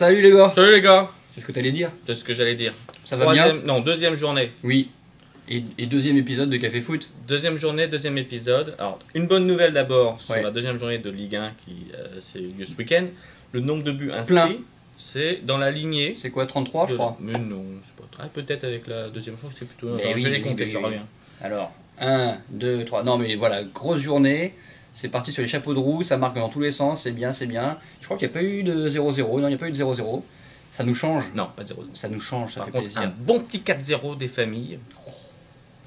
Salut les gars Salut les gars C'est ce que t'allais dire C'est ce que j'allais dire. Ça va bien Non, deuxième journée. Oui. Et, et deuxième épisode de Café Foot Deuxième journée, deuxième épisode. Alors, une bonne nouvelle d'abord sur Ouais. la deuxième journée de Ligue 1 qui euh, s'est eu lieu ce week-end. Le nombre de buts Plein. inscrits, c'est dans la lignée. C'est quoi 33 je de- crois Mais non, c'est pas très. Peut-être avec la deuxième chance, c'est plutôt. Mais oui, je vais les compter, je reviens. Alors, 1, 2, 3. Non mais voilà, grosse journée. C'est parti sur les chapeaux de roue, ça marque dans tous les sens, c'est bien, c'est bien. Je crois qu'il n'y a pas eu de 0-0, non, il n'y a pas eu de 0-0. Ça nous change, Non, pas de 0 ça nous change, ça Par fait contre, plaisir. un bon petit 4-0 des familles.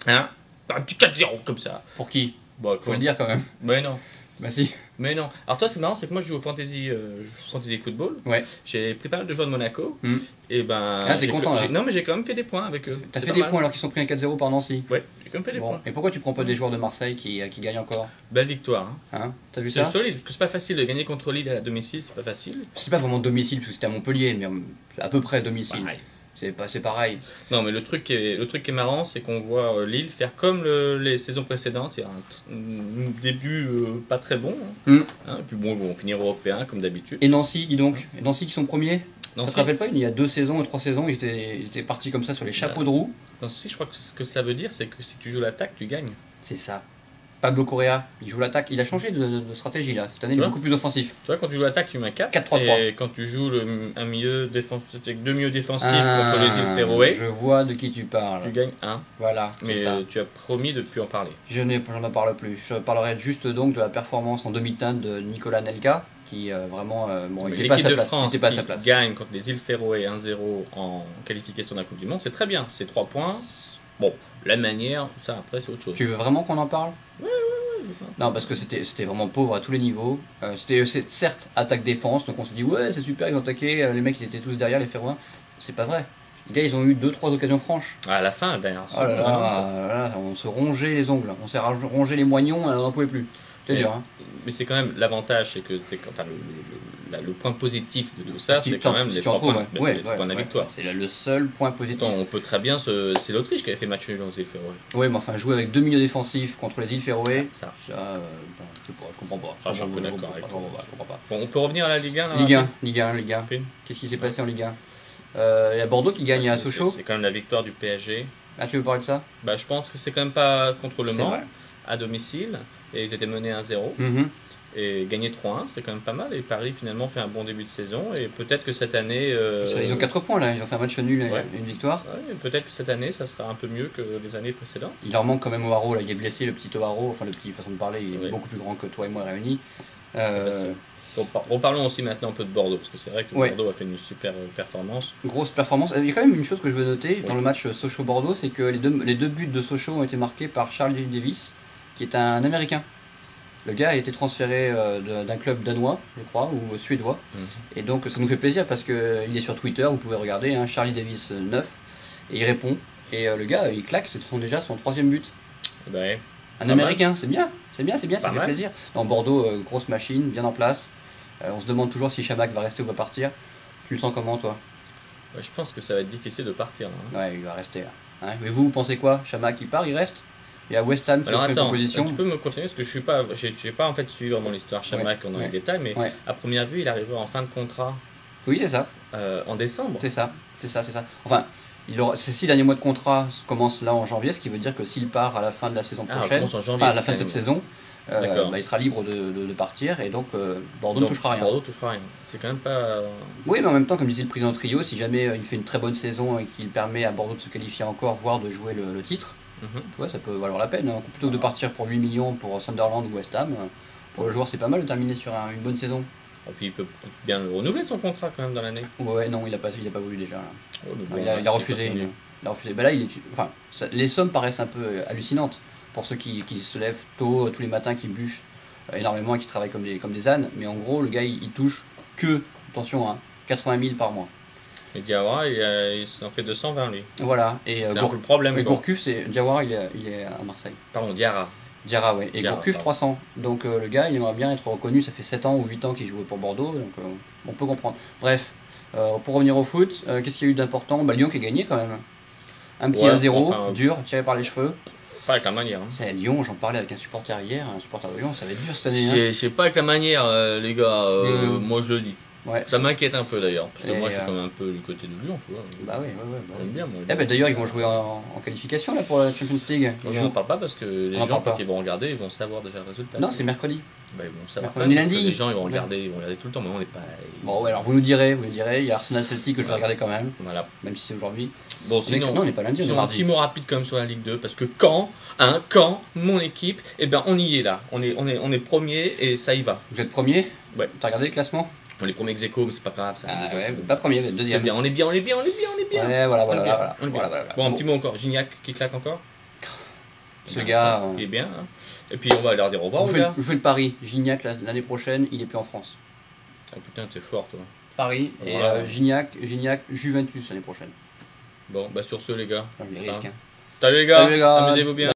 Hein? Un petit 4-0 comme ça. Pour qui? Bon, Faut le dire quand même. Mais non. Bah si. Mais non. Alors toi, c'est marrant, c'est que moi, je joue au fantasy, euh, fantasy football. Ouais. J'ai pris pas mal de joueurs de Monaco. Hmm. Et ben. Ah, t'es content, là. Non, mais j'ai quand même fait des points avec eux. T'as fait des mal. points alors qu'ils sont pris un 4-0 par Nancy. Ouais, quand même fait des Bon, points. et pourquoi tu prends pas des joueurs de Marseille qui, qui gagnent encore Belle victoire. hein. Hein T'as vu C'est ça solide, parce que c'est pas facile de gagner contre Lille à domicile, c'est pas facile. C'est pas vraiment domicile parce que c'était à Montpellier, mais hum, à peu près domicile. Pareil. C'est pas, c'est pareil. Non, mais le truc qui est, le truc qui est marrant, c'est qu'on voit euh, Lille faire comme le- les saisons précédentes. Il y a un, début euh, pas très bon. Hein. Hmm. Hein, et puis bon, ils vont finir européen comme d'habitude. Et Nancy, dis donc. Et Nancy qui sont premiers Nancy, Ça te rappelle pas, il y a deux saisons ou trois saisons, ils étaient, ils étaient partis comme ça sur les chapeaux de roue. Je crois que ce que ça veut dire, c'est que si tu joues l'attaque, tu gagnes. C'est ça. Pablo Correa, il joue l'attaque. Il a changé de, de stratégie là. Cette année, il est beaucoup plus offensif. Tu vois, quand tu joues l'attaque, tu mets un 4. 4-3-3. Et quand tu joues le, un milieu défensif, deux milieux défensifs Ah, contre les îles Féroé, Je vois de qui tu parles. tu gagnes 1. Voilà, Mais ça. tu as promis de ne plus en parler. Je n'ai, j'en en parle plus. Je parlerai juste donc de la performance en demi-teinte de Nicolas Nelka, qui euh, vraiment, euh, bon, il Mais était pas à sa de place. Il France pas à qui sa place. gagne contre les îles Féroé 1-0 en qualification de la Coupe du Monde, c'est très bien. C'est 3 points. Bon, la manière, ça après c'est autre chose. Tu veux vraiment qu'on en parle? Non, parce que c'était vraiment pauvre à tous les niveaux. Euh, c'était c'est- certes attaque-défense, donc on se dit ouais, c'est super, ils ont attaqué, euh, les mecs ils étaient tous derrière, les Féroïens. C'est pas vrai. Les gars, ils ont eu 2-3 occasions franches. À la fin, d'ailleurs. Oh là là, là, là, on se rongeait les ongles, on s'est rongé les moignons, on n'en pouvait plus. C'est dur, hein. Mais c'est quand même l'avantage, c'est que enfin, le, le- la- le point positif de tout ça, c'est quand même les tu en 3 trouves, points, ouais. Ouais, trois points de victoire. C'est le- seul point positif. Attends, on peut très bien se... C'est l'Autriche qui avait fait match nul dans les îles Féroé. Ouais, mais enfin, jouer avec deux milieux défensifs contre les îles Féroé, Ça. ça, euh, je sais pas, je comprends pas. Ça, je comprends pas, avec je toi. comprends pas, je comprends pas. Bon, on peut revenir à la Ligue 1 là, Ligue 1, rapide Ligue 1, Ligue 1. Rapide. Qu'est-ce qui s'est passé en Ligue 1 Euh, Il y a Bordeaux qui gagne à Sochaux. C'est quand même la victoire du PSG. Ah, tu veux parler de ça? Bah, je pense que c'est quand même pas contre le Mans, à domicile, et ils étaient menés 1-0. Et gagner 3-1, c'est quand même pas mal. Et Paris finalement fait un bon début de saison. Et peut-être que cette année. euh, Ils ont 4 points là, ils ont fait un match nul et Ouais. une victoire. ouais, peut-être que cette année, ça sera un peu mieux que les années précédentes. Il leur manque quand même O'Haro, là, il est blessé, le petit O'Haro, enfin le petit façon de parler, il est Oui. beaucoup plus grand que toi et moi réunis. Euh, bah, par- reparlons aussi maintenant un peu de Bordeaux, parce que c'est vrai que Ouais. Bordeaux a fait une super euh, performance. grosse performance. Il y a quand même une chose que je veux noter dans le match Sochaux-Bordeaux, c'est que les deux, les deux buts de Sochaux ont été marqués par Charles Davis, qui est un Américain. Le gars a été transféré euh, d'un club danois, je crois, ou suédois. Mhm. Et donc ça nous fait plaisir parce qu'il est sur Twitter, vous pouvez regarder, hein, Charlie Davis 9, et il répond. Et euh, le gars, il claque, c'est son- déjà son troisième but. Bah, ouais. Un Pas Américain, c'est bien, c'est bien, c'est bien, ça fait plaisir. En Bordeaux, euh, grosse machine, bien en place. Euh, on se demande toujours si Chamac va rester ou va partir. Tu le sens comment toi? Ouais, je pense que ça va être difficile de partir. hein. Ouais, il va rester. Hein, mais vous, vous pensez quoi? Chamac il part, il reste? Il y a West Ham qui Alors fait attends, proposition. tu peux me confirmer parce que je suis pas, j'ai pas en fait suivi vraiment l'histoire Chamac dans ouais. les détails, mais Ouais. à première vue, il arrivera en fin de contrat Oui, c'est ça, euh, en décembre. c'est ça, c'est ça, c'est ça. Enfin, il aura, ces six derniers mois de contrat commencent là en janvier, ce qui veut dire que s'il part à la fin de la saison Ah, prochaine, janvier, enfin à la fin de cette saison, euh, bah, il sera libre de, de- de partir et donc euh, Bordeaux Donc, ne touchera rien. Bordeaux touchera rien. C'est quand même pas. Oui, mais en même temps, comme disait le président Trio, si jamais il fait une très bonne saison et qu'il permet à Bordeaux de se qualifier encore, voire de jouer le, le titre, mhm. tu vois, ça peut valoir la peine. hein. Plutôt que de partir pour 8 millions pour Sunderland ou West Ham, euh, pour le joueur, c'est pas mal de terminer sur un- une bonne saison. Et puis il peut bien le renouveler son contrat quand même dans l'année. Ouais, non, il a pas, il a pas voulu déjà. là. Oh, bon, il, a, il a s'il refusé. une- il a refusé. Ben là, il est, enfin, ça- les sommes paraissent un peu euh, hallucinantes pour ceux qui, qui se lèvent tôt euh, tous les matins, qui bûchent énormément et qui travaillent comme des, comme des ânes. Mais en gros, le gars, il, il touche que, attention, hein, 80 000 par mois. Et Diawara, il, a- il s'en fait 220 lui. Voilà. Et, euh, C'est Gour- le problème. et. Gourcuff, c'est Diawara, il est, il est à Marseille. Pardon, Diarra. Diarra, ouais. Et Diarra, Gourcuff, pardon. 300. Donc euh, le gars, il aimerait bien être reconnu. Ça fait 7 ans ou 8 ans qu'il jouait pour Bordeaux. Donc euh, on peut comprendre. Bref, euh, pour revenir au foot, euh, qu'est-ce qu'il y a eu d'important? Bah, Lyon qui a gagné quand même. Un petit Ouais, 1-0, enfin, dur, tiré par les cheveux. Pas avec la manière. hein. C'est à Lyon, j'en parlais avec un supporter hier, un supporter de Lyon, ça va être dur cette année. hein. Je sais pas avec la manière, euh, les gars. euh, Euh, Moi je le dis. Ouais. Ça m'inquiète un peu d'ailleurs, parce que Et, moi je suis euh, quand même un peu du côté de Lyon, tu vois. Bah oui, ouais, ouais. bah J'aime oui. bien moi. Eh ben, D'ailleurs, ils vont jouer en, en qualification là pour la Champions League. Jouent- n'en parle pas parce que les On gens, quand ils vont regarder, ils vont savoir déjà le résultat. Non, c'est mercredi. Bah, ils vont savoir pas, parce que lundi. les gens ils vont regarder, ils vont regarder tout le temps, mais on n'est pas. Bon, ouais, alors vous nous direz, vous nous direz, il y a Arsenal Celtic que je vais regarder quand même, Voilà. même si c'est aujourd'hui. Bon, sinon, non, on n'est pas lundi, on est un petit mot rapide quand même sur la Ligue 2, parce que quand, hein, quand, mon équipe, eh ben on y est là. On est, on est, on est premier et ça y va. Vous êtes premier Ouais. T'as regardé le classement? On est premier ex mais c'est pas grave. Ça, Ah les ouais, pas premier, C'est deuxième. bien, on est bien, on est bien, on est bien, on est bien. Ouais, voilà, On est voilà, bien, voilà. on est bien. voilà, voilà. Bon, un Bon, petit mot encore. Gignac qui claque encore Ce gars, euh, Il est bien. hein. Et puis on va leur dire au revoir, gars. vous faites Paris, Gignac la- l'année prochaine, il est plus en France. Ah, putain, t'es fort, toi. Paris et Ouais. euh, Gignac, Gignac, Juventus l'année prochaine. Bon, bah sur ce, les gars. Enfin, je les Hein. hein. Les gars, Salut les gars. amusez-vous bien.